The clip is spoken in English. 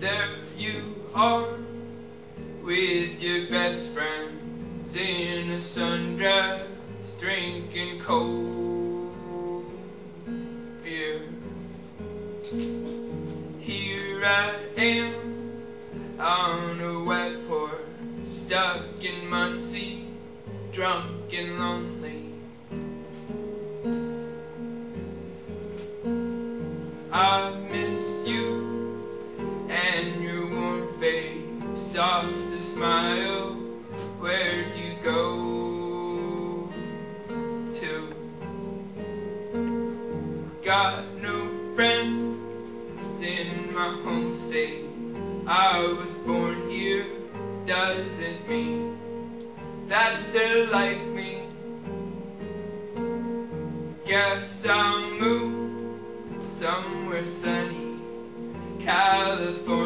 there you are with your best friends in a sundress, drinking cold beer. Here I am on a wet porch, stuck in Muncie, drunk and lonely. I smile. Where'd you go to? Got no friends in my home state. I was born here, doesn't mean that they're like me. Guess I'll move somewhere sunny. California,